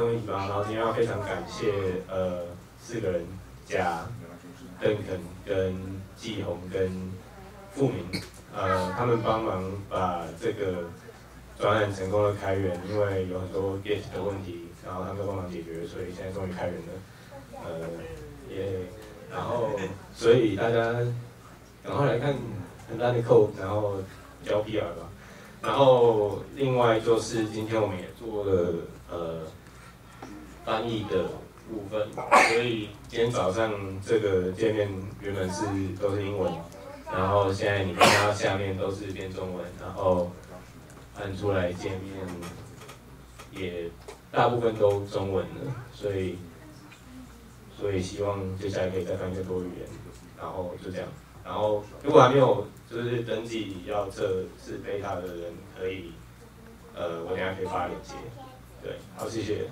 东一吧，然后今天要非常感谢呃四个人加邓肯跟季红跟付明，呃他们帮忙把这个专案成功的开源，因为有很多 get 的问题，然后他们都帮忙解决，所以现在终于开源了，呃也然后 所以大家赶快来看很大的 code，然后交 PR 吧。然后另外就是今天我们也做了呃翻译的部分，所以今天早上这个界面原本是都是英文，然后现在你看到下面都是变中文，然后按出来界面也大部分都中文了，所以所以希望接下来可以再翻更多语言，然后就这样。然后如果还没有就是登记要测试 beta 的人，可以呃我等下可以发链接。对好谢谢。